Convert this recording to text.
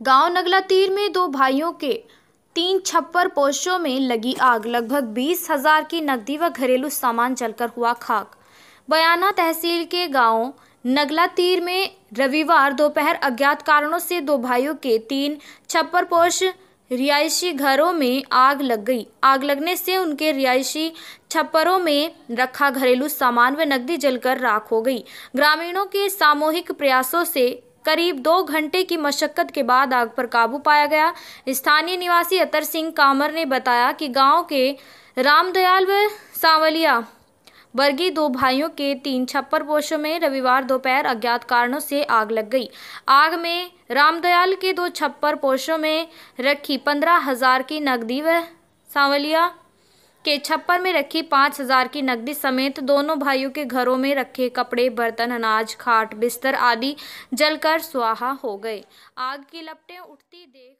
गाँव नगला तीर में दो भाइयों के तीन छप्पर पोशों में लगी आग। लगभग बीस हज़ार की नकदी व घरेलू सामान जलकर हुआ खाक। बयाना तहसील के गाँव नगला तीर में रविवार दोपहर अज्ञात कारणों से दो भाइयों के तीन छप्पर पोश रिहायशी घरों में आग लग गई। आग लगने से उनके रिहायशी छप्परों में रखा घरेलू सामान व नकदी जलकर राख हो गई। ग्रामीणों के सामूहिक प्रयासों से करीब दो घंटे की मशक्कत के बाद आग पर काबू पाया गया। स्थानीय निवासी अतर सिंह कामर ने बताया कि गाँव के रामदयाल व सांवलिया वर्गीय दो भाइयों के तीन छप्पर पोषों में रविवार दोपहर अज्ञात कारणों से आग लग गई। आग में रामदयाल के दो छप्पर पोषों में रखी पंद्रह हज़ार की नकदी व सांवलिया के छप्पर में रखी पाँच हज़ार की नकदी समेत दोनों भाइयों के घरों में रखे कपड़े, बर्तन, अनाज, खाट, बिस्तर आदि जलकर स्वाहा हो गए। आग की लपटें उठती देख